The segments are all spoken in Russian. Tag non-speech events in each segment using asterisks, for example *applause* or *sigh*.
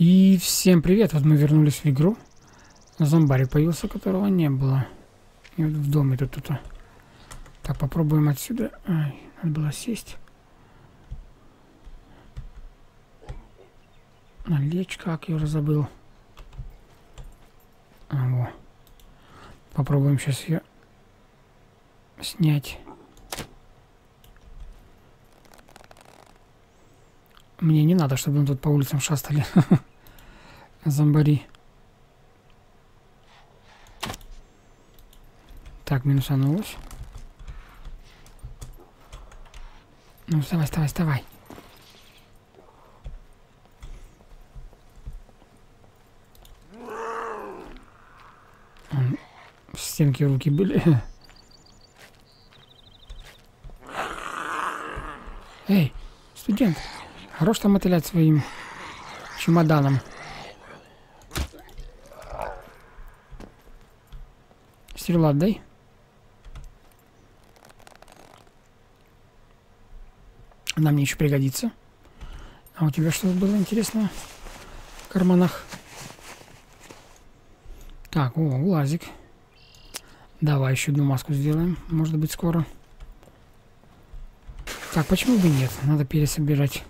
И всем привет! Вот мы вернулись в игру. Зомбарик появился, которого не было. И вот в доме тут тут. Так, попробуем отсюда. Ай, надо было сесть. Лечь как, я уже забыл. А, во. Попробуем сейчас ее снять. Мне не надо, чтобы мы тут по улицам шастали. *laughs* Зомбари. Так, минусанулось. Ну, вставай, вставай, вставай. стенки руки были. *laughs* Эй, студент, хорош там мотылять своим чемоданом. Стрела дай. Она мне еще пригодится. А у тебя что было интересно в карманах? Так, о, глазик. Давай еще одну маску сделаем. Может быть, скоро. Так, почему бы нет? Надо пересобирать.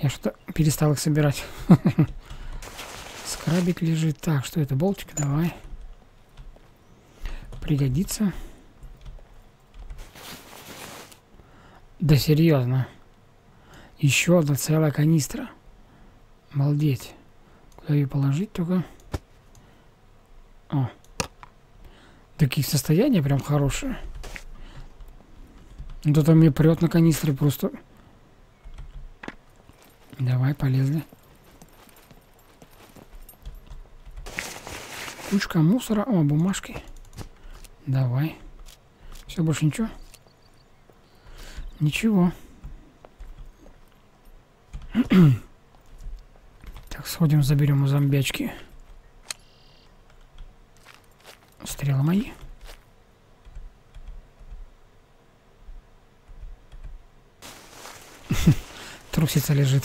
Я что-то перестал их собирать. *laughs* Скрабик лежит. Так, что это? Болтик? Давай. Пригодится. Да серьезно. Еще одна целая канистра. Обалдеть. Куда ее положить только? О. Такие состояния прям хорошие. Вот это мне прет на канистре просто. Давай, полезли. Кучка мусора. О, бумажки. Давай. Все, больше ничего? Ничего. *clears throat* так, сходим, заберем у зомбячки. Стрелы мои. *laughs* Трусица лежит.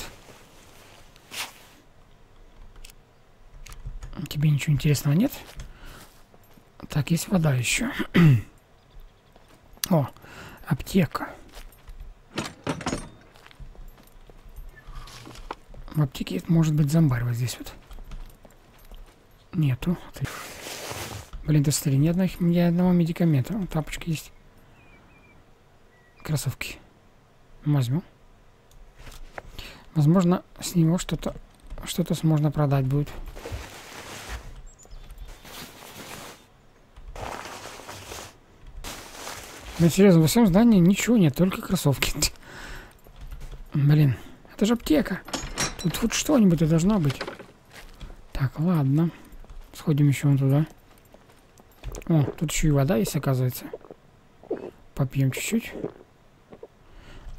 Тебе ничего интересного нет? Так, есть вода еще. *clears throat* О, аптека. В аптеке может быть зомбарь вот здесь вот. Нету. Блин, смотри, ни, одной, ни одного медикамента. Тапочки есть. Кроссовки. Возьму. Возможно, с него что-то что-то можно продать будет. Да серьезно, во всем здании ничего нет, только кроссовки. Блин, это же аптека. Тут хоть что-нибудь и должно быть. Так, ладно. Сходим еще вон туда. О, тут еще и вода есть, оказывается. Попьем чуть-чуть.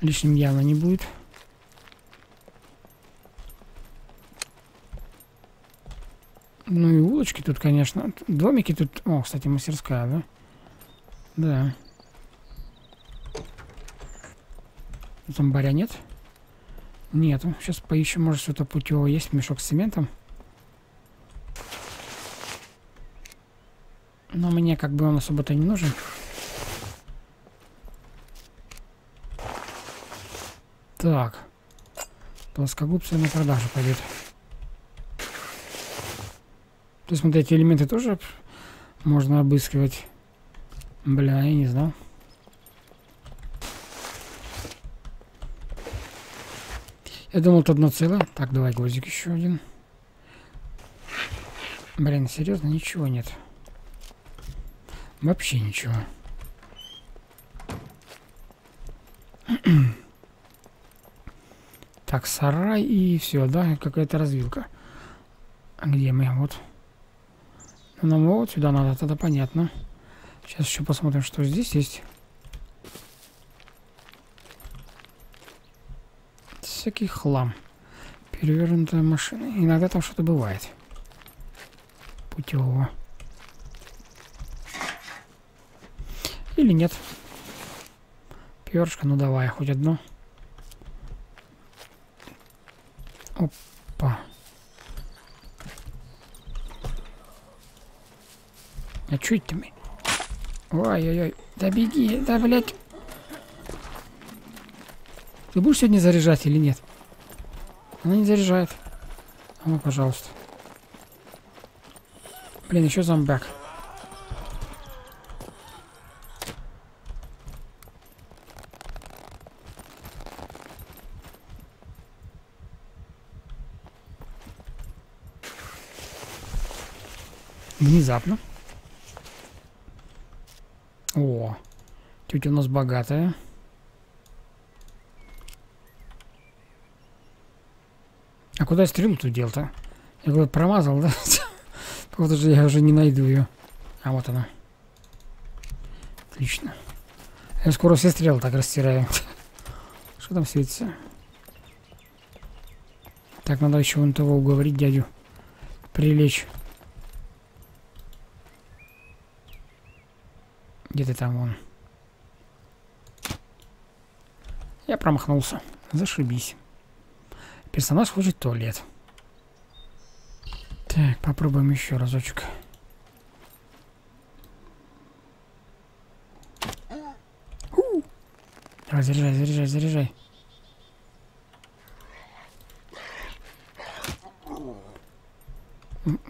Лишним явно не будет. Ну и улочки тут, конечно. Домики тут... О, кстати, мастерская, да? Да. Зомбаря нет? Нету. Сейчас поищем, может, что-то путевое есть. Мешок с цементом. Но мне как бы он особо-то не нужен. Так. Плоскогубцы на продажу пойдет. То есть эти элементы тоже можно обыскивать. Бля, я не знал. Я думал, тут одно целое. Так, давай гвоздик еще один. Блин, серьезно, ничего нет. Вообще ничего. так, сарай и все, да, какая-то развилка. А где мы? Вот. Ну, нам вот сюда надо, тогда понятно. Сейчас еще посмотрим, что здесь есть. Всякий хлам. Перевернутая машина. Иногда там что-то бывает. Путевого. Или нет? Перышко, ну давай, хоть одно. Оп, Опа. А чё это мы? Ой-ой-ой. Да беги, да, блядь. Ты будешь сегодня заряжать или нет? Она не заряжает. А ну, пожалуйста. Блин, еще зомбак. Внезапно. О, тетя у нас богатая. А куда я стрелу тут дел-то? Я говорю, промазал, да? *laughs* Походу же я уже не найду ее. А вот она. Отлично. Я скоро все стрелы так растираю. *laughs* Что там светится? Так, надо еще вон того уговорить дядю. Прилечь. Где ты там вон? Я промахнулся. Зашибись. Персонаж хочет в туалет. Так, попробуем еще разочек. Давай, заряжай, заряжай, заряжай.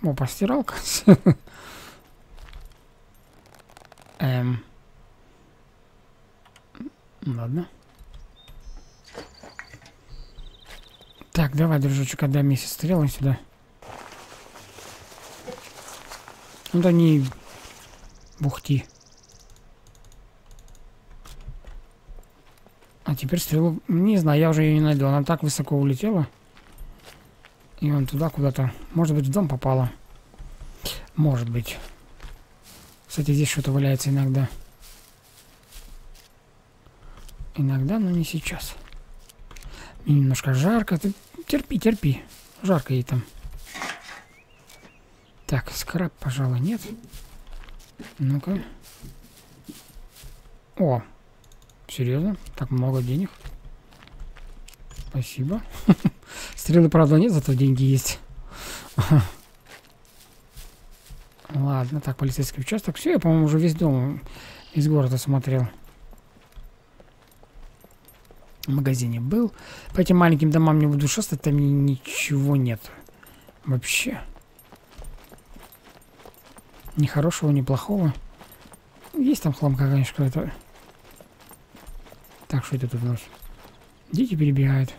О, постиралка. *laughs* Эм. Ладно. Давай, дружочек, отдай мне стрелы сюда. Ну да не бухти. А теперь стрелу... Не знаю, я уже ее не найду. Она так высоко улетела. И он туда куда-то... Может быть, в дом попала. Может быть. Кстати, здесь что-то валяется иногда. Иногда, но не сейчас. Мне немножко жарко. Ты терпи, терпи. Жарко ей там. Так, скраб, пожалуй, нет. Ну-ка. О, серьезно? Так много денег. Спасибо. *laughs* Стрелы, правда, нет, зато деньги есть. *laughs* Ладно, так, полицейский участок. Все, я, по-моему, уже весь дом из города смотрел. Магазине был. По этим маленьким домам не буду шастать, там ничего нет. Вообще. Ни хорошего, ни плохого. Есть там хламка, конечно, это. Так, что это тут у нас? Дети перебегают.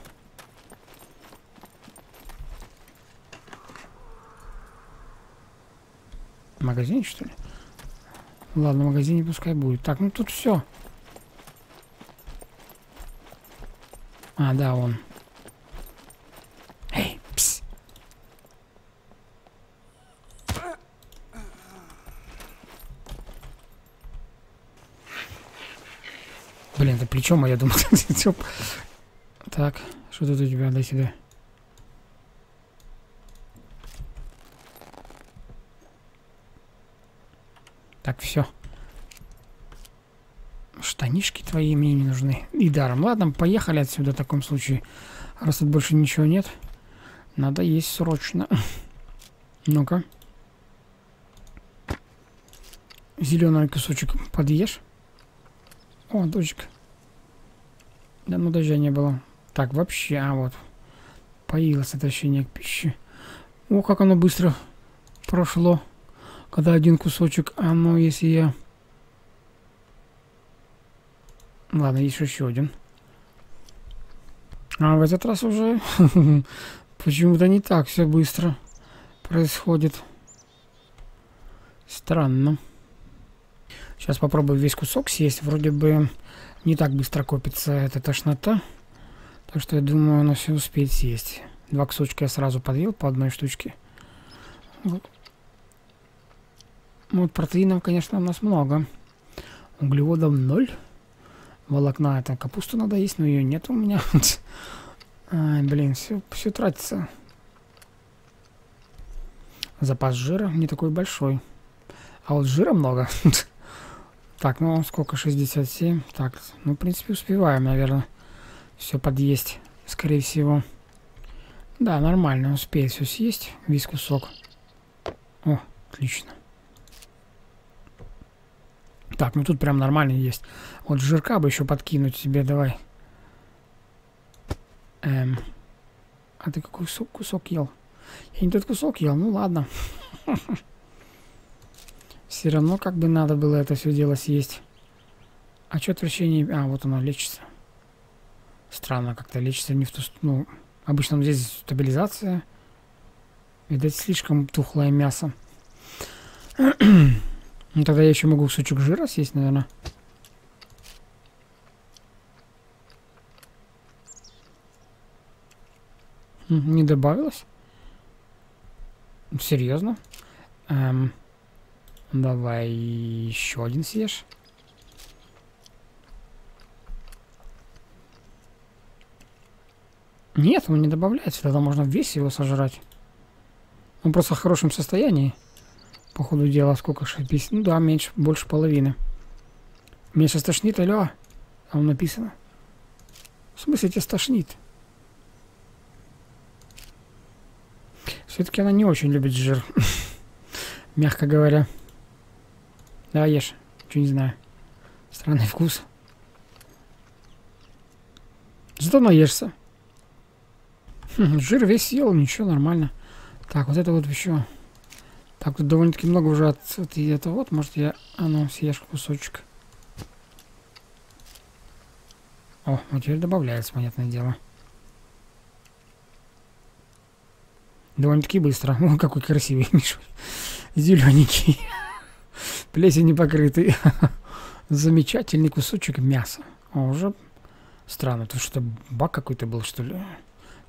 Магазин, что ли? Ладно, в магазине пускай будет. Так, ну тут все. А, да, он. Эй, пс. Блин, это плечо мое, думал. *laughs* так, что тут у тебя? Дай сюда. Так, все. Штанишки твои мне не нужны. И даром. Ладно, поехали отсюда в таком случае. Раз тут больше ничего нет. Надо есть срочно. *laughs* Ну-ка. Зеленый кусочек подъешь. О, дочка. Да ну даже не было. Так, вообще, а вот. Появилось отвращение к пище. О, как оно быстро прошло когда один кусочек, а ну если я... Ладно, есть еще один. А в этот раз уже *laughs* почему-то не так все быстро происходит. Странно. Сейчас попробую весь кусок съесть. Вроде бы не так быстро копится эта тошнота. Так что я думаю, она все успеет съесть. Два кусочка я сразу подъел по одной штучке. Вот. Ну, вот протеинов, конечно, у нас много. Углеводов ноль. Волокна это капусту надо есть, но ее нет у меня. *laughs* Ай, блин, все, все тратится. Запас жира не такой большой. А вот жира много. *laughs* Так, ну сколько? 67. Так, ну, в принципе, успеваем, наверное, все подъесть, скорее всего. Да, нормально, успеет все съесть, весь кусок. О, отлично. Так, ну тут прям нормально есть. Вот жирка бы еще подкинуть себе, давай. Эм. А ты какой кусок, кусок ел? Я не тот кусок ел, ну ладно. *laughs* Все равно как бы надо было это все дело съесть. А что отвращение? А, вот оно лечится. Странно, как-то лечится не в ту Ну, обычно здесь стабилизация. Видать, слишком тухлое мясо. *clears throat* ну, тогда я еще могу кусочек жира съесть, наверное. Не добавилось? Серьезно? Эм, давай еще один съешь. Нет, он не добавляется, тогда можно весь его сожрать. Он просто в хорошем состоянии. По ходу дела, сколько 60? Ну да, меньше, больше половины. Меня сейчас тошнит, алло. Там написано. В смысле тебя стошнит? Все-таки она не очень любит жир. *laughs* Мягко говоря. Да, ешь. Что не знаю. Странный вкус. Зато наешься. Хм, жир весь съел, ничего, нормально. Так, вот это вот еще. Так, тут довольно-таки много уже от, от этого. Вот, может, я... А ну, съешь кусочек. О, вот теперь добавляется, понятное дело. Довольно-таки быстро. *laughs* О, какой красивый Миша. Зелененький. *laughs* Плесень покрытый. *laughs* Замечательный кусочек мяса. О, уже странно. Тут что, бак какой-то был, что ли?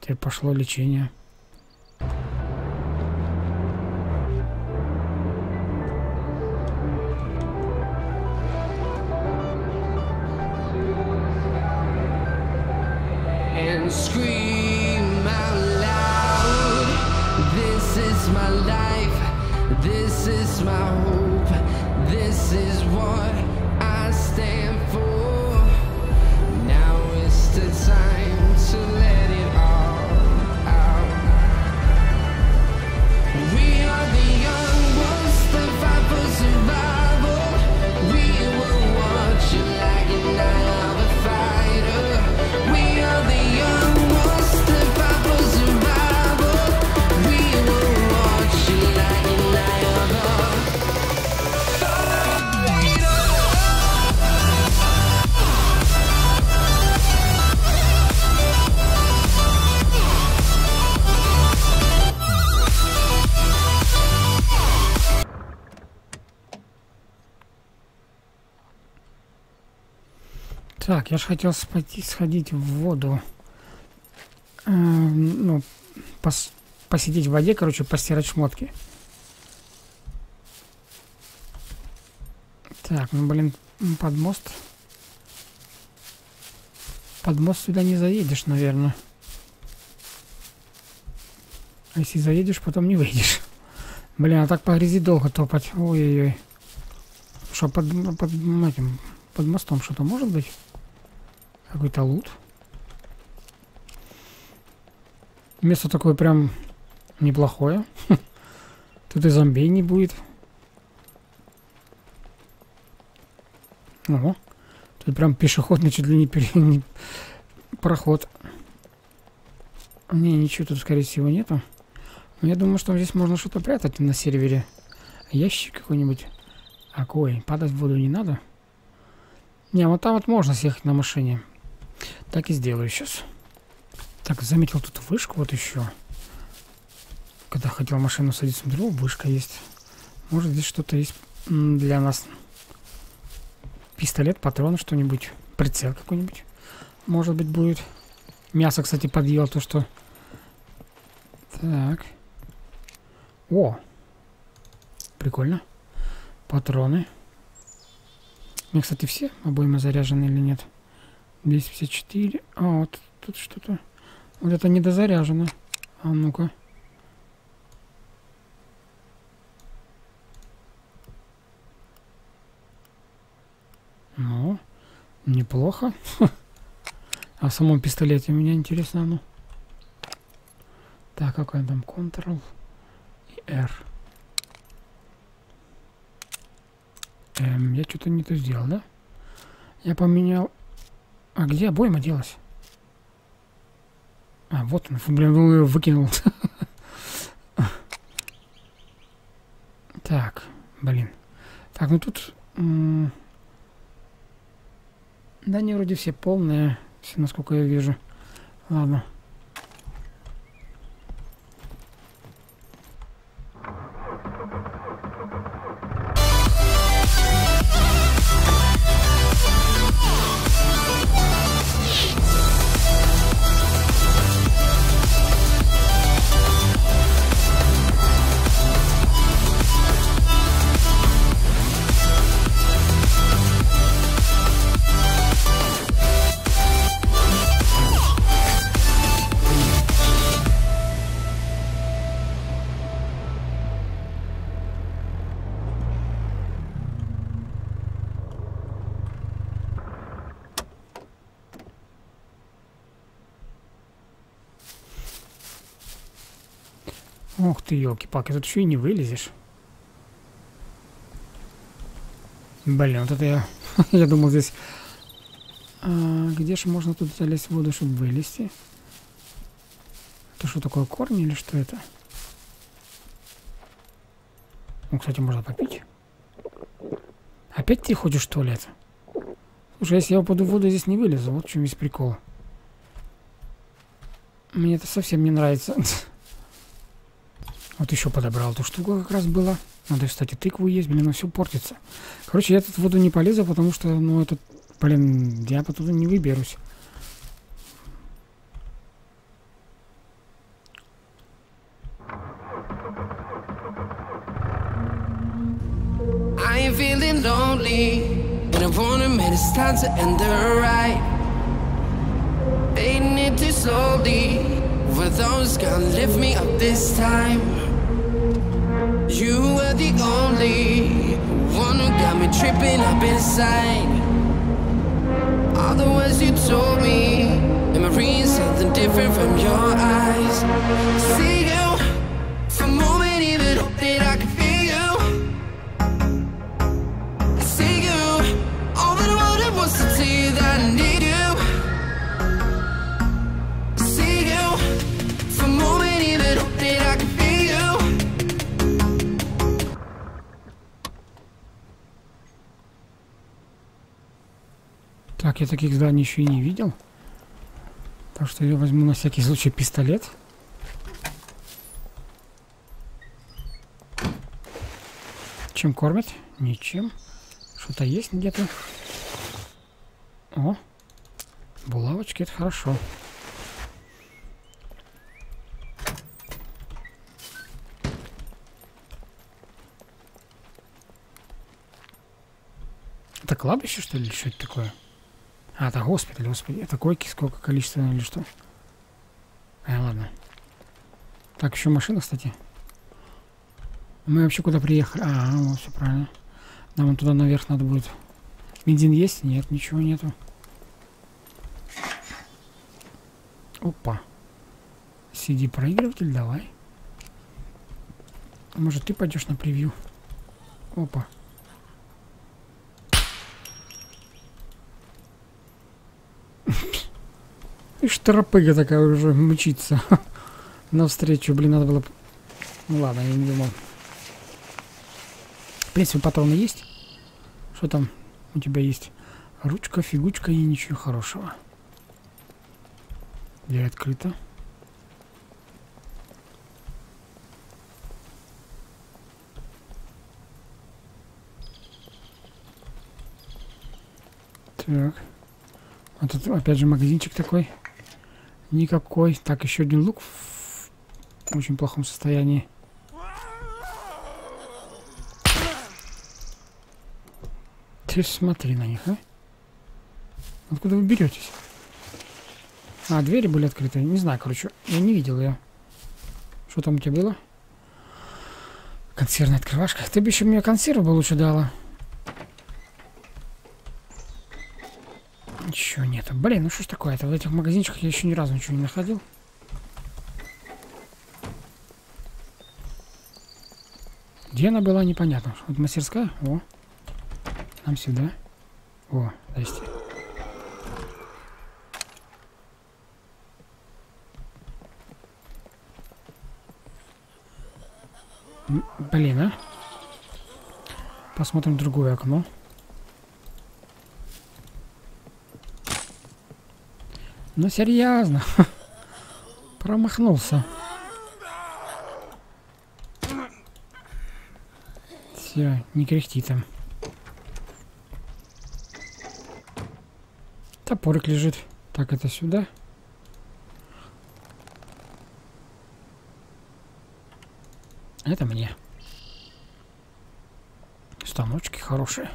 Теперь пошло лечение. And scream Так, я же хотел спойти, сходить в воду. Эм, ну, пос- посидеть в воде, короче, постирать шмотки. Так, ну, блин, под мост. Под мост сюда не заедешь, наверное. А если заедешь, потом не выйдешь. *laughs* Блин, а так по грязи долго топать. Ой-ой-ой. Что, под, под этим, под мостом что-то может быть? Какой-то лут. Место такое прям неплохое. *laughs* Тут и зомбей не будет. Ого. Тут прям пешеходный чуть ли не, пере- *laughs* не проход. Не, ничего тут, скорее всего, нету. Но я думаю, что здесь можно что-то прятать на сервере. Ящик какой-нибудь. Какой? Падать в воду не надо. Не, вот там вот можно съехать на машине. Так и сделаю сейчас. Так, заметил тут вышку вот еще. Когда хотел машину садить, смотрю, вышка есть. Может здесь что-то есть для нас. Пистолет, патроны, что-нибудь. Прицел какой-нибудь. Может быть будет. Мясо, кстати, подъел то, что... Так. О! Прикольно. Патроны. У меня, кстати, все обоймы заряжены или нет? 254. А, вот тут что-то. Вот это недозаряжено. А ну-ка. Ну, неплохо. *laughs* А в самом пистолете меня интересно, ну. Так, какой там Ctrl и R. Эм, я что-то не то сделал, да? Я поменял... А где обойма делась? А, вот он, блин, ну, выкинул. Так, блин. Так, ну тут... Да они вроде все полные, все, насколько я вижу. Ладно. Ты, елки-палки, тут еще и не вылезешь. Блин, вот это я... *laughs* я думал здесь... А, где же можно тут залезть в воду, чтобы вылезти? Это что такое, корни или что это? Ну, кстати, можно попить. Опять ты ходишь в туалет? Слушай, если я упаду в воду, здесь не вылезу. Вот в чем весь прикол. Мне это совсем не нравится. *laughs* Вот еще подобрал эту штуку как раз была. Надо, кстати, тыкву есть, блин, все портится. Короче, я тут в воду не полезу, потому что, ну, этот, блин, я оттуда не выберусь. Fading it slowly Were those gonna lift me up this time You were the only one who got me tripping up inside. All the words you told me, am I reading something different from your eyes? See you я таких зданий еще и не видел. Так что я возьму на всякий случай пистолет. Чем кормят? Ничем. Что-то есть где-то. О, булавочки, это хорошо. Это кладбище, что ли, что это такое? А, это госпиталь, господи. Это койки сколько количество или что? А, ладно. Так, еще машина, кстати. Мы вообще куда приехали? А, вот, все правильно. Нам туда наверх надо будет. Бензин есть? Нет, ничего нету. Опа. CD-проигрыватель, давай. Может, ты пойдешь на превью? Опа. И штропыга такая уже мчится. *laughs* Навстречу, блин, надо было... Ну ладно, я не думал. В принципе, патроны есть. Что там у тебя есть? Ручка, фигучка и ничего хорошего. Дверь открыта. Так. А тут опять же магазинчик такой. Никакой. Так, еще один лук в очень плохом состоянии. Ты смотри на них, а? Откуда вы беретесь? А, двери были открыты. Не знаю, короче. Я не видел ее. Что там у тебя было? Консервная открывашка. Ты бы еще мне консерву бы лучше дала. Блин, ну что ж такое-то? В этих магазинчиках я еще ни разу ничего не находил. Где она была, непонятно. Вот мастерская. О. Нам сюда. О, здрасте. Блин, а? Посмотрим другое окно. Ну, серьезно. *laughs* Промахнулся. Все, не кряхти там. Топорик лежит. Так, это сюда. Это мне. Станочки хорошие.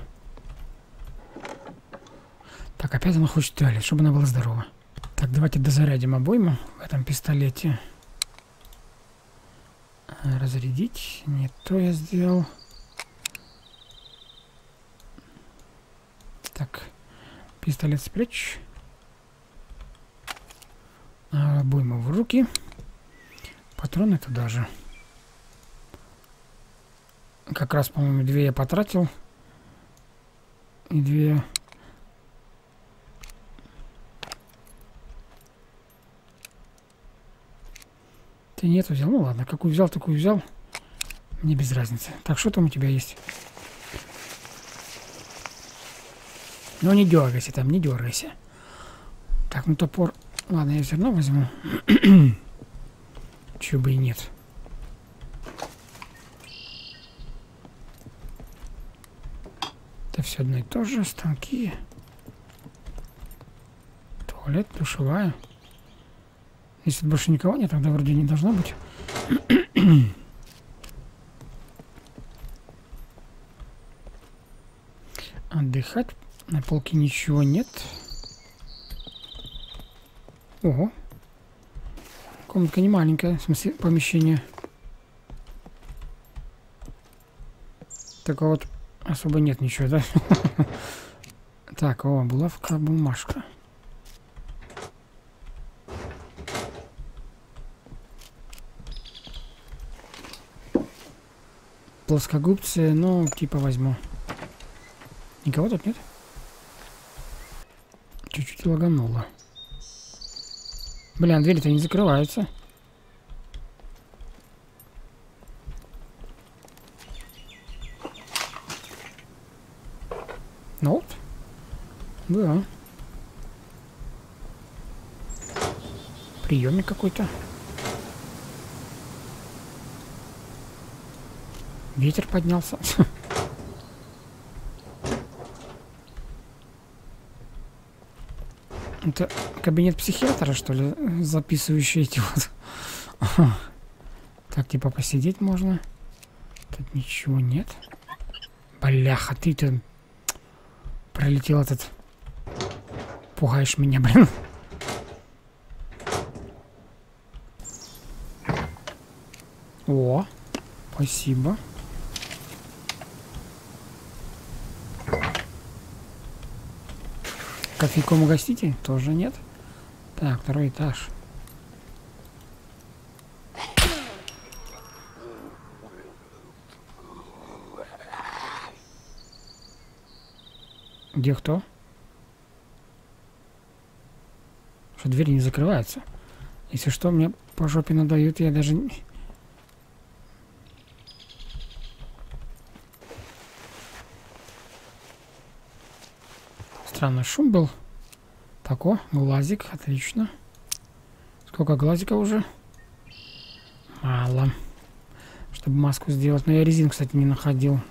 Так, опять она хочет туалет, чтобы она была здорова. Так, давайте дозарядим обойму в этом пистолете. Разрядить. Не то я сделал. Так, пистолет спрячь. Обойму в руки. Патроны туда же. Как раз, по-моему, две я потратил. И две... Ты нет взял? Ну ладно, какую взял, такую взял. Мне без разницы. Так, что там у тебя есть? Ну не дергайся там, не дергайся. Так, ну топор... Ладно, я все равно возьму. *clears throat* Чего бы и нет. все одно и то же, станки. Туалет, душевая. Если больше никого нет, тогда вроде не должно быть. *coughs* Отдыхать. На полке ничего нет. Ого. Комнатка не маленькая, в смысле помещение. Такого вот Особо нет ничего, да? *laughs* Так, о, булавка, бумажка. Плоскогубцы, ну, типа возьму. Никого тут нет? Чуть-чуть лагануло. Блин, двери-то не закрываются. Ну вот. Да. Приемник какой-то. Ветер поднялся. *laughs* Это кабинет психиатра, что ли, записывающий эти вот. *laughs* Так, типа посидеть можно. Тут ничего нет. Бляха, ты-то пролетел этот. Пугаешь меня, блин. *laughs* О, спасибо. Кофейком угостите? Тоже нет. Так, второй этаж. Где кто? Что двери не закрываются. Если что, мне по жопе надают, я даже... Странный шум был. Так, о, глазик, отлично. Сколько глазика уже? Мало. Чтобы маску сделать. Но я резин, кстати, не находил.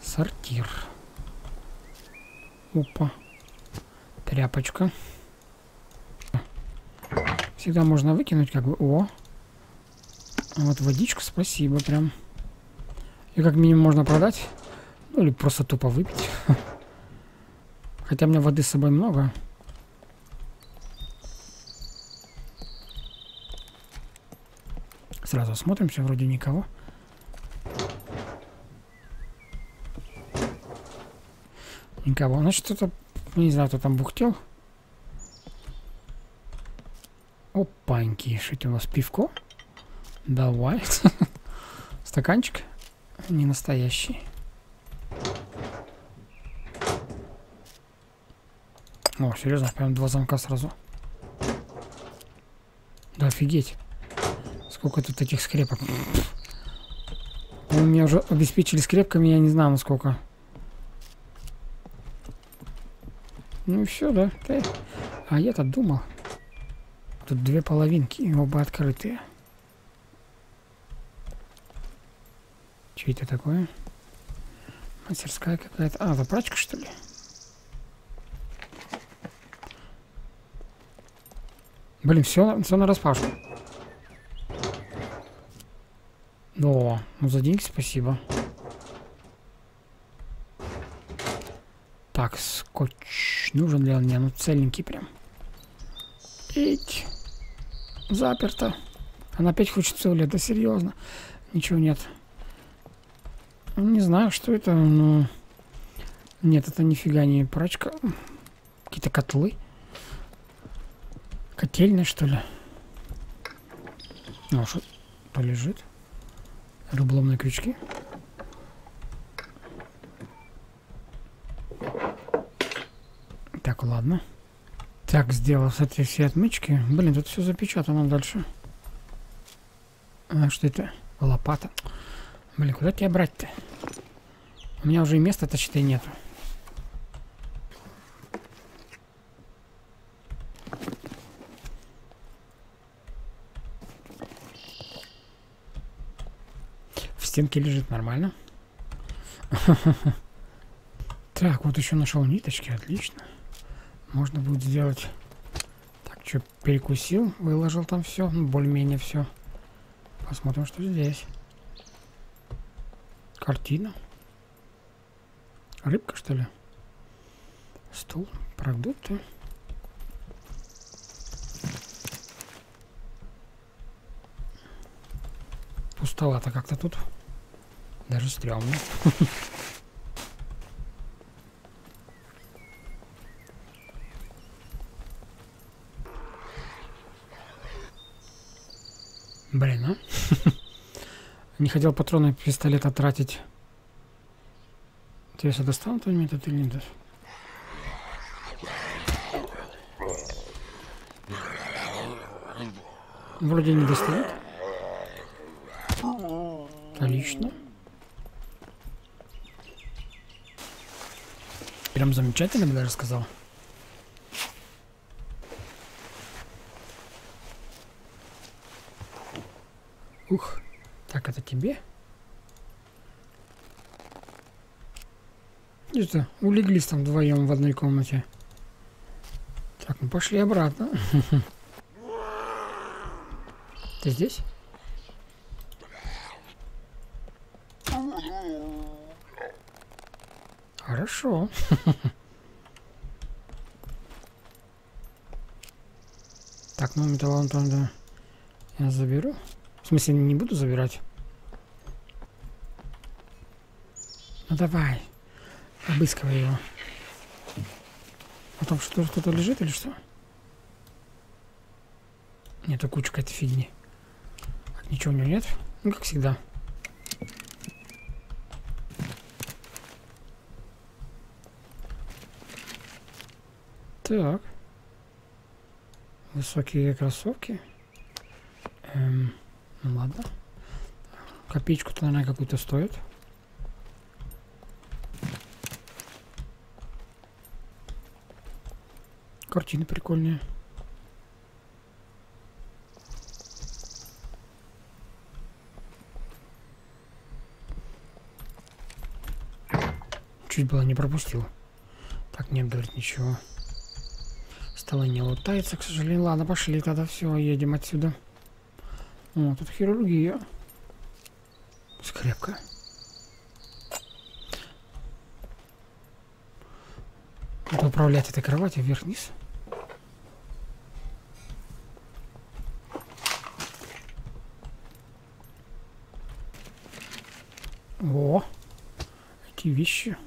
Сортир. Опа. Тряпочка. Всегда можно выкинуть, как бы. О. А вот водичку, спасибо, прям. И как минимум можно продать. Ну или просто тупо выпить. *laughs* Хотя у меня воды с собой много. Сразу смотримся, вроде никого. Никого. Значит, это... Не знаю, кто там бухтел. Опаньки. Что это у нас? Пивко? Давай. *laughs* Стаканчик. Не настоящий. О, серьезно, прям два замка сразу. Да офигеть. Сколько тут этих скрепок. По-моему, меня уже обеспечили скрепками, я не знаю, насколько. Ну и все, да? Ты... А я-то думал. Тут две половинки, и оба открытые. Что это такое? Мастерская какая-то. А, это прачка, что ли? Блин, все, все на распашку. О, ну за деньги спасибо. Так, скотч. Нужен ли он мне? Ну целенький прям. Ить. Заперто. Она опять хочет все лет, да серьезно. Ничего нет. Не знаю, что это, но... Нет, это нифига не прачка. Какие-то котлы. Котельная, что ли? Ну, что полежит? Рыболовные крючки. Так, ладно. Так, сделал этой все отмычки. Блин, тут все запечатано дальше. А, что это? Лопата. Блин, куда тебя брать-то? У меня уже и места-то, считай, нету. Стенке лежит нормально. *laughs* Так, вот еще нашел ниточки, отлично. Можно будет сделать... Так, что, перекусил, выложил там все, ну, более-менее все. Посмотрим, что здесь. Картина. Рыбка, что ли? Стул, продукты. Пустовато как-то тут. Даже стрёмно. Блин, а? Не хотел патроны пистолета тратить. Интересно, достанут они этот или нет? Вроде не достает. Отлично. Прям замечательно, бы даже сказал. Ух. Так, это тебе? Это улеглись там вдвоем в одной комнате. Так, ну пошли обратно. *laughs* Ты здесь? Хорошо. *laughs* Так, ну металлон да. я заберу. В смысле, не буду забирать. Ну давай. Обыскивай его. А там что-то кто-то лежит или что? Нету кучка этой фигни. Ничего у него нет? Ну, как всегда. Так. Высокие кроссовки. Эм, ну ладно. Копеечку-то, наверное, какую-то стоит. Картины прикольные. Чуть было не пропустил. Так, нет, говорит, ничего. Стало не лутается, к сожалению. Ладно, пошли тогда. Все, едем отсюда. О, тут хирургия. Скрепка. Надо управлять этой кроватью вверх-вниз. О, эти вещи.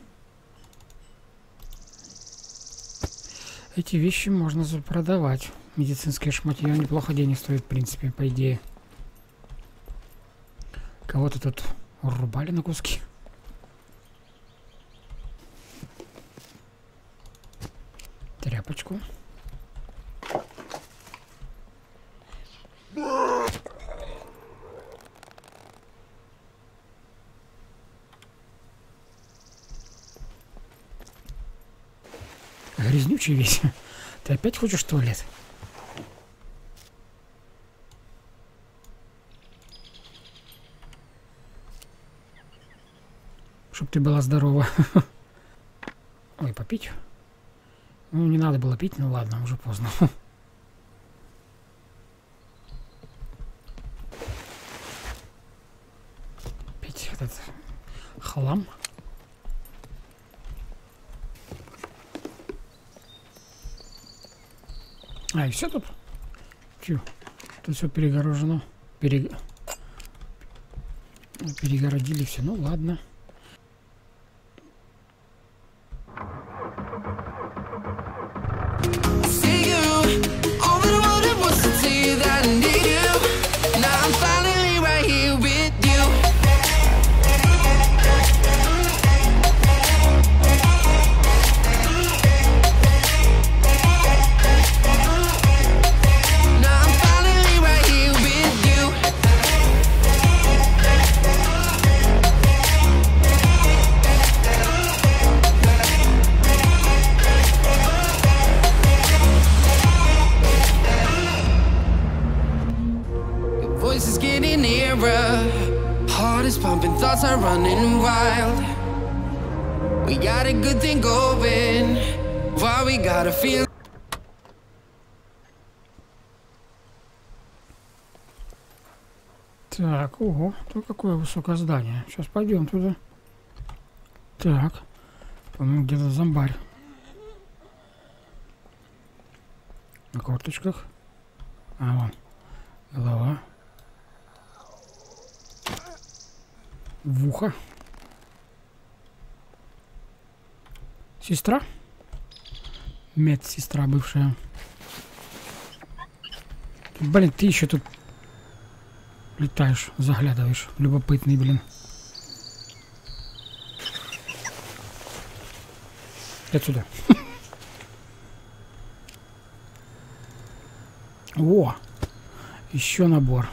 Эти вещи можно продавать. Медицинское шматье неплохо денег стоит, в принципе, по идее. Кого-то тут Рубали на куски. Тряпочку. Весь. *laughs* Ты опять хочешь туалет? Чтоб ты была здорова. *laughs* Ой, попить? Ну, не надо было пить, ну ладно, уже поздно. *laughs* Пить этот хлам. А, и все тут? Чё? Тут все перегорожено. Перег... Перегородили все. Ну ладно. Ого, тут какое высокое здание. Сейчас пойдем туда. Так, по-моему, где-то зомбарь. На корточках. А, вон. Голова. В ухо. Сестра? Медсестра бывшая. Блин, ты еще тут летаешь, заглядываешь. Любопытный, блин. Отсюда. О! Еще набор.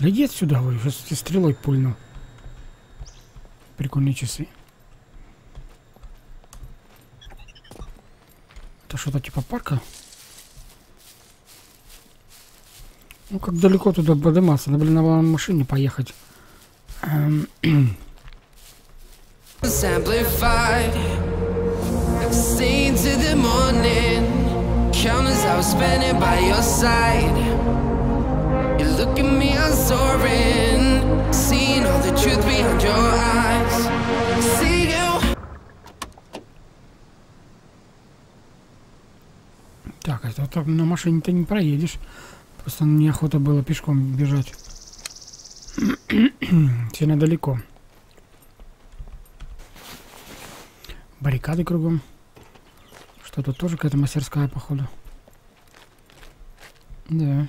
Да иди отсюда, вы, сейчас стрелой пульну. Прикольные часы. Это что-то типа парка? Ну, как далеко туда подниматься? Надо, блин, на машине поехать. Эм, amplified. Staying to the morning. Countless hours spending by your side. You look at me, I'm soaring. Seeing all the truth behind your eyes. See you. Так, это так на машине ты не проедешь. Просто неохота было пешком бежать. *clears throat* Сильно далеко. Баррикады кругом. Что тут тоже какая-то мастерская, походу. Да.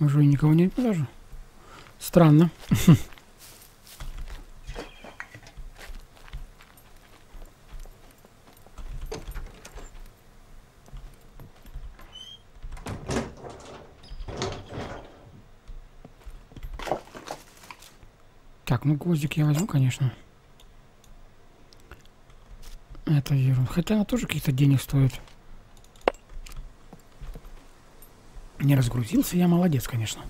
Уже никого нет даже. Странно. *laughs* Ну гвоздик я возьму, конечно. Это ерунда. Хотя она тоже каких-то денег стоит. Не разгрузился, я молодец, конечно.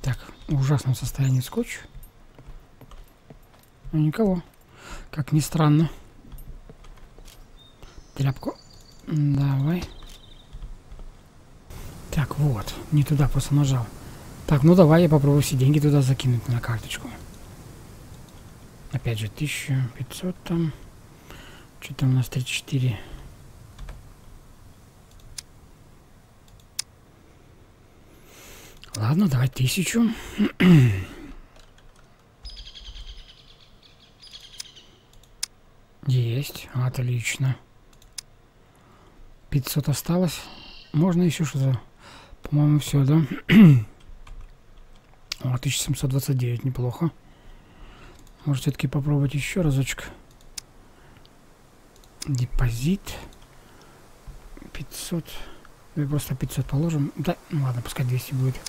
Так, в ужасном состоянии скотч. Ну, никого. Как ни странно. Тряпку. Давай. Так, вот. Не туда просто нажал. Так, ну давай я попробую все деньги туда закинуть на карточку. Опять же, 1500 там. Что-то у нас 34. Ладно, давай тысячу. *clears throat* Есть, отлично. 500 осталось. Можно еще что-то По-моему, все, да? *clears throat* О, 1729, неплохо. Может, все-таки попробовать еще разочек. Депозит. 500. Давай просто 500 положим. Да, ну ладно, пускай 200 будет.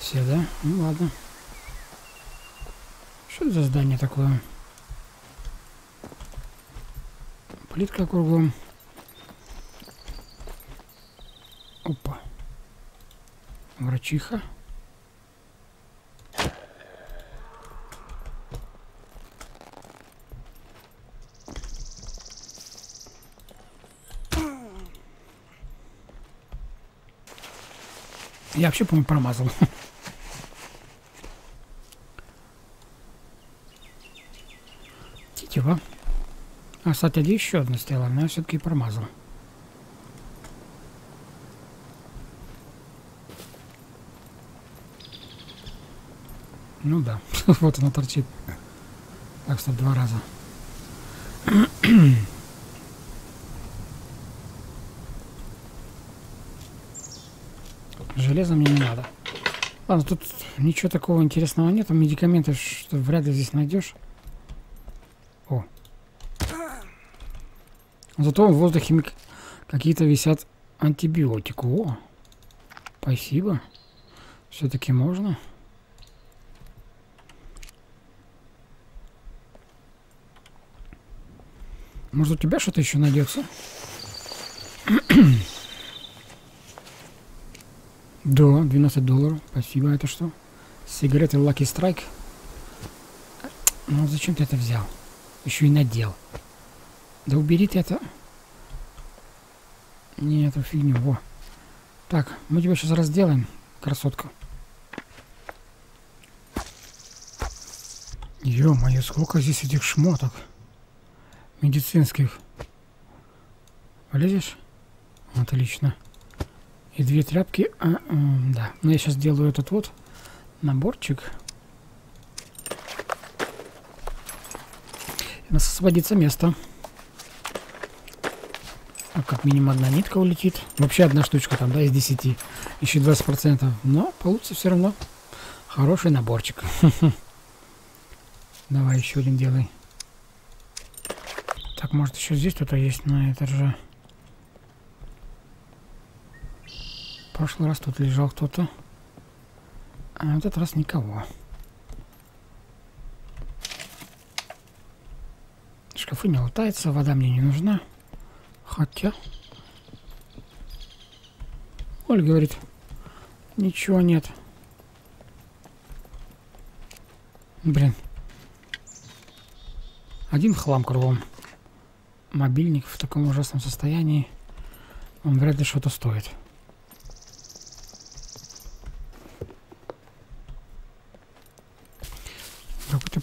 Все, да? Ну ладно. Что это за здание такое? Плитка кругом. Опа. Врачиха. Я вообще, по-моему, промазал. Тетива. А, кстати, еще одна стояла, но я все-таки промазал. Ну да, *laughs* вот она торчит. Так что два раза. *clears throat* Железо мне не надо. Ладно, тут ничего такого интересного нет. Медикаменты что вряд ли здесь найдешь. О. Зато в воздухе какие-то висят антибиотики. О, спасибо. Все-таки можно. Может, у тебя что-то еще найдется? Да, 12 долларов. Спасибо. Это что? Сигареты Lucky Strike. Ну, зачем ты это взял? Еще и надел. Да убери ты это. Не, эту фигню. Во. Так, мы тебя сейчас разделаем, красотка. Ё-моё, сколько здесь этих шмоток медицинских. Влезешь? Отлично. И две тряпки. А, да. Но я сейчас сделаю этот вот наборчик. У нас освободится место. А как минимум одна нитка улетит. Вообще одна штучка там, да, из 10. Еще 20%. Но получится все равно хороший наборчик. *laughs* Давай еще один делай. Так, может еще здесь кто-то есть, но это же... прошлый раз тут лежал кто-то. А в этот раз никого. Шкафы не лутаются, вода мне не нужна. Хотя... Оль говорит, ничего нет. Блин. Один хлам кругом. Мобильник в таком ужасном состоянии. Он вряд ли что-то стоит.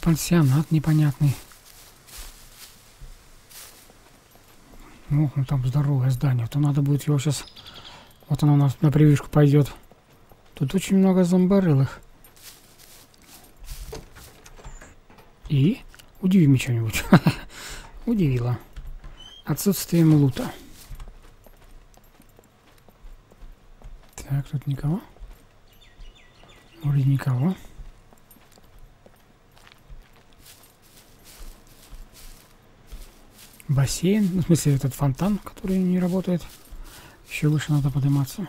Пансионат непонятный. Ох, ну там здоровое здание. То надо будет его сейчас... Вот оно у нас на прививку пойдет. Тут очень много зомбарылых. И? Удиви меня что-нибудь. *laughs* Удивило. Отсутствием лута. Так, тут никого? Вроде никого. Бассейн, ну, в смысле этот фонтан, который не работает. Еще выше надо подниматься.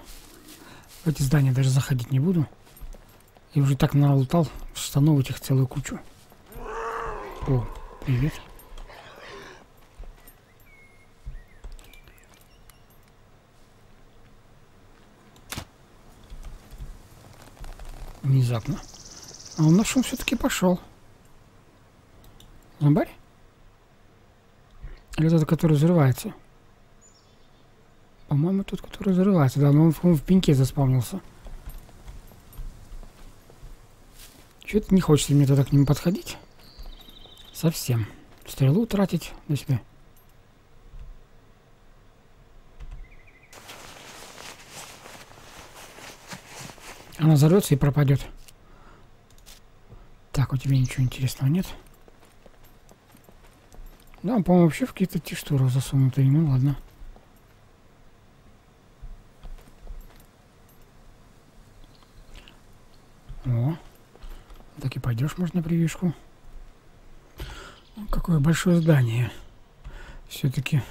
В эти здания даже заходить не буду. Я уже так налутал штанов этих целую кучу. О, привет. Внезапно. А он на шум все-таки пошел. Зомбарь? Или тот, который взрывается? По-моему, тот, который взрывается. Да, но он, он в пеньке заспавнился. Чего-то не хочется мне тогда к нему подходить. Совсем. Стрелу тратить на себя. Она взорвется и пропадет. Так, у тебя ничего интересного нет? Нет. Да, по-моему, вообще в какие-то те шторы засунуты. Ну ладно. О, так и пойдешь, можно на прививку. Какое большое здание. Все-таки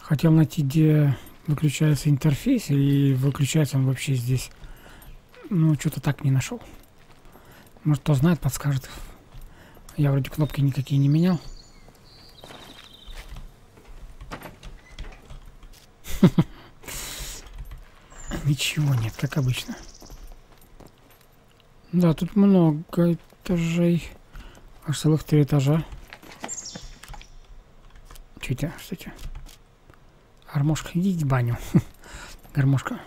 хотел найти, где выключается интерфейс, и выключается он вообще здесь. Ну, что-то так не нашел. Может, кто знает, подскажет. Я вроде кнопки никакие не менял. *laughs* Ничего нет, как обычно. Да, тут много этажей. Аж целых три этажа. Че это? Что это? Гармошка, идите в баню. *laughs* Гармошка.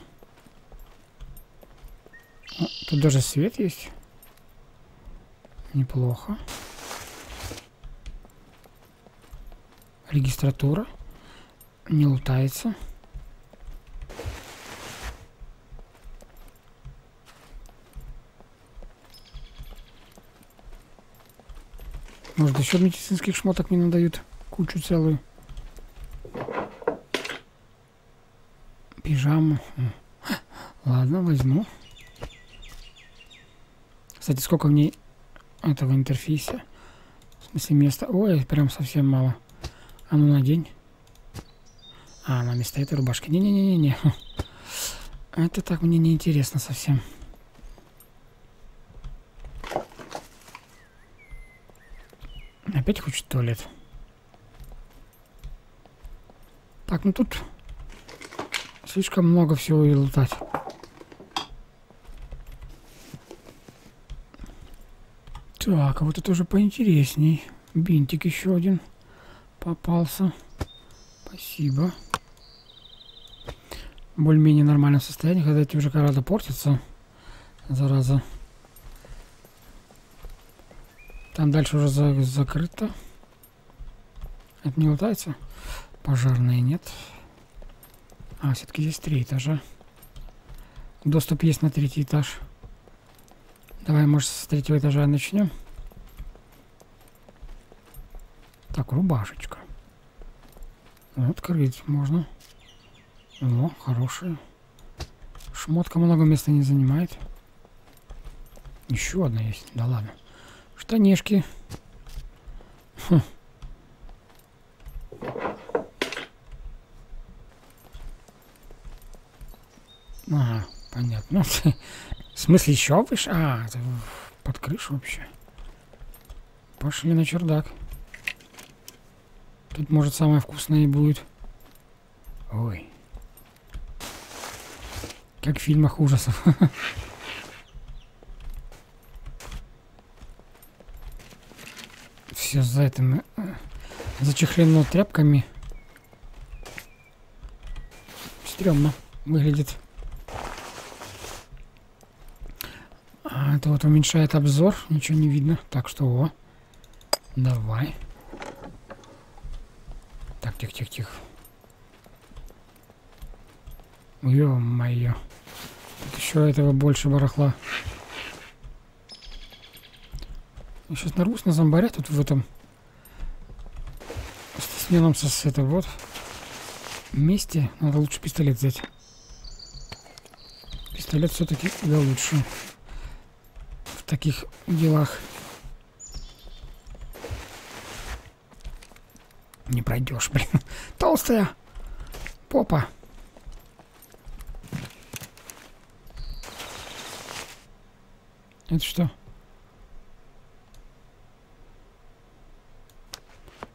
О, тут даже свет есть. Неплохо. Регистратура. Не лутается. Может, еще медицинских шмоток мне надают? Кучу целую. Пижама. Ладно, возьму. Кстати, сколько в ней этого интерфейса? В смысле места? Ой, прям совсем мало. А ну надень. А, на место этой рубашки. Не-не-не-не-не. Это так мне не интересно совсем. Опять хочет туалет. Так, ну тут слишком много всего и лутать. Так, а вот это уже поинтересней. Бинтик еще один попался. Спасибо. Более-менее нормальном состоянии, когда эти уже гораздо портятся. Зараза. Там дальше уже за закрыто. Это не лутается? Пожарные нет. А, все-таки здесь три этажа. Доступ есть на третий этаж. Давай, может, с третьего этажа начнем. Так, рубашечка. Открыть можно. О, хорошая. Шмотка много места не занимает. Еще одна есть. Да ладно. Штанишки. Хм. Ага, понятно. *laughs* В смысле, еще выше? А, под крышу вообще. Пошли на чердак. Тут, может, самое вкусное и будет. Ой. Как в фильмах ужасов. все за этим э, зачехлено тряпками. Стремно выглядит. А это вот уменьшает обзор, ничего не видно. Так что, о, давай. Тихо, тихо, тихо. Ё-моё. Еще этого больше барахла. Я сейчас нарвусь на зомбаря тут в этом сменом со с это вот месте. Надо лучше пистолет взять. Пистолет все-таки да лучше в таких делах. Не пройдешь, блин. *laughs* Толстая попа. Это что?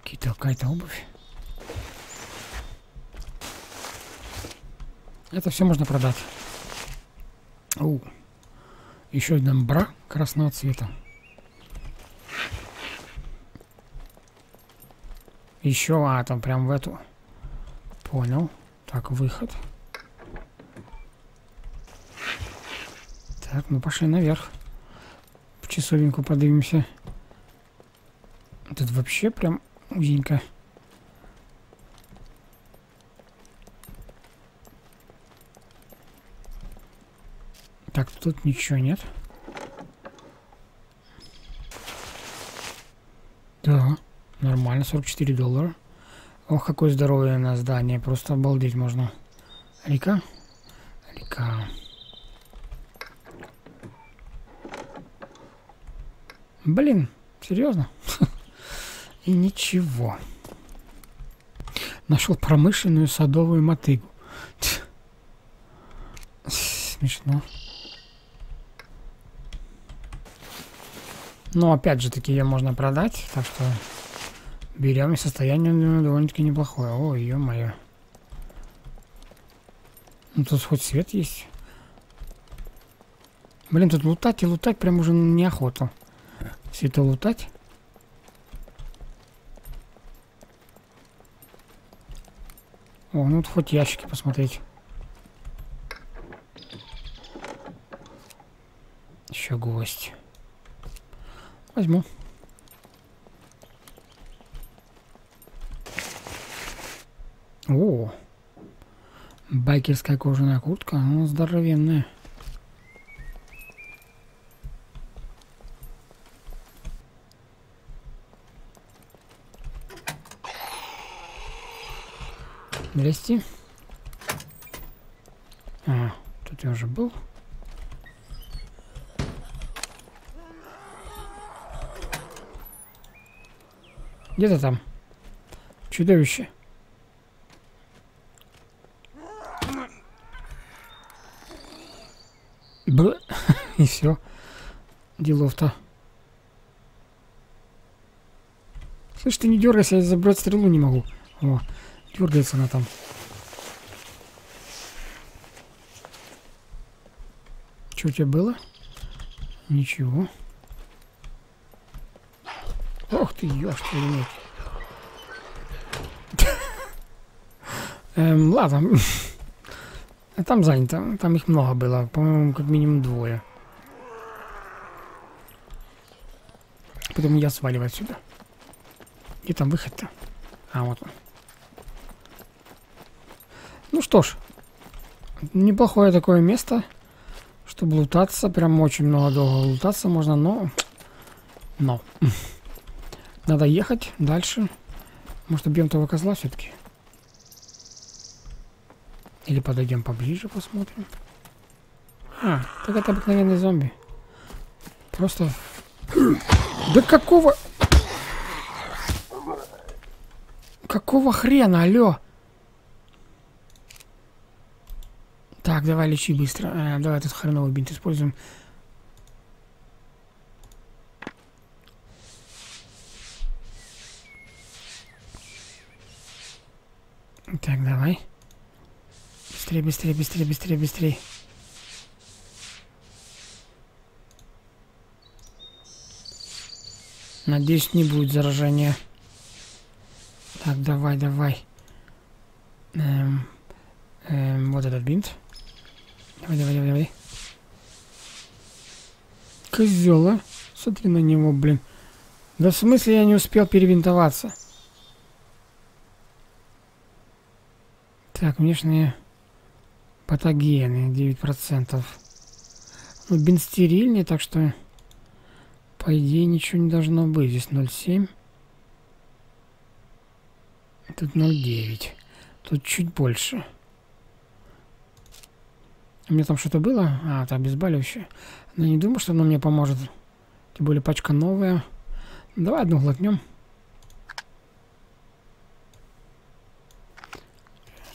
Какие-то какая-то обувь. Это все можно продать. О, еще один бра красного цвета. Еще, а, там прям в эту. Понял. Так, выход. Так, ну пошли наверх. В часовеньку поднимемся. Тут вообще прям узенько. Так, тут ничего нет. Да, нормально, 44 доллара. Ох, какое здоровое на здание, просто обалдеть можно. Река? Река. Блин, серьезно? *laughs* И ничего. Нашел промышленную садовую мотыгу. *laughs* Смешно. Но опять же таки ее можно продать, так что берем состояние довольно-таки неплохое. Ой, ё-моё. Ну тут хоть свет есть. Блин, тут лутать и лутать прям уже неохота. Все это лутать. О, ну тут хоть ящики посмотреть. Еще гвоздь. Возьму. О, байкерская кожаная куртка, она здоровенная. Здрасте. А, тут я уже был. Где ты там? Чудовище. *laughs* И все. Делов-то. Слышь, ты не дергайся, я забрать стрелу не могу. О, дергается она там. Что у тебя было? Ничего. Ох ты, твою мать. *laughs* Эм, ладно. *laughs* Там занято. Там их много было. По-моему, как минимум двое. Потом я сваливаю отсюда. Где там выход-то? А, вот он. Ну что ж. Неплохое такое место, чтобы лутаться. Прям очень много долго лутаться можно, но... Но. *laughs* Надо ехать дальше. Может, убьем того козла все-таки? Или подойдем поближе, посмотрим. А, так это обыкновенный зомби. Просто... Да какого... Какого хрена, алло? Так, давай лечи быстро. А, давай этот хреновый бинт используем. Так, давай. Быстрее, быстрее, быстрее, быстрее, быстрее. Надеюсь, не будет заражения. Так, давай, давай. Эм, эм, вот этот бинт. Давай, давай, давай, давай. Козел? Смотри на него, блин. Да в смысле я не успел перевинтоваться? Так, внешние патогены 9%. Ну, бин стерильный, так что по идее ничего не должно быть. Здесь 0,7. Тут 0,9. Тут чуть больше. У меня там что-то было? А, это обезболивающее. Но не думаю, что оно мне поможет. Тем более пачка новая. Давай одну глотнем.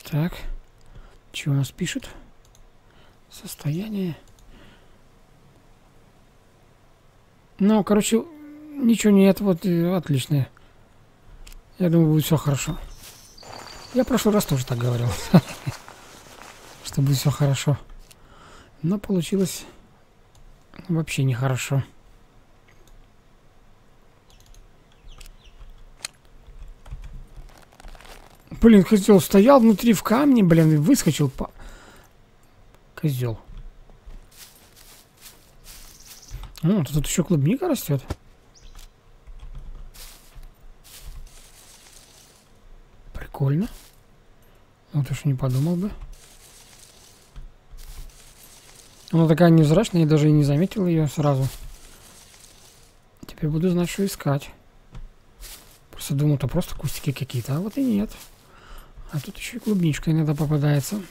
Так. Что у нас пишут? Состояние. Ну, короче, ничего нет. Вот, отлично. Я думаю, будет все хорошо. Я в прошлый раз тоже так говорил. *laughs* Что будет все хорошо. Но получилось вообще нехорошо. Блин, козел стоял внутри в камне, блин, и выскочил по... Козел. О, тут еще клубника растет. Прикольно. Вот уж не подумал бы. Она такая невзрачная, я даже и не заметил ее сразу. Теперь буду знать, что искать. Просто думал, это просто кустики какие-то, а вот и нет. А тут еще и клубничка иногда попадается.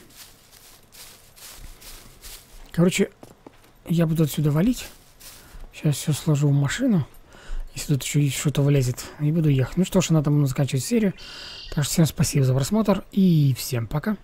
Короче, я буду отсюда валить. Сейчас все сложу в машину. Если тут еще что-то влезет. И буду ехать. Ну что ж, на этом буду заканчивать серию. Так что всем спасибо за просмотр. И всем пока.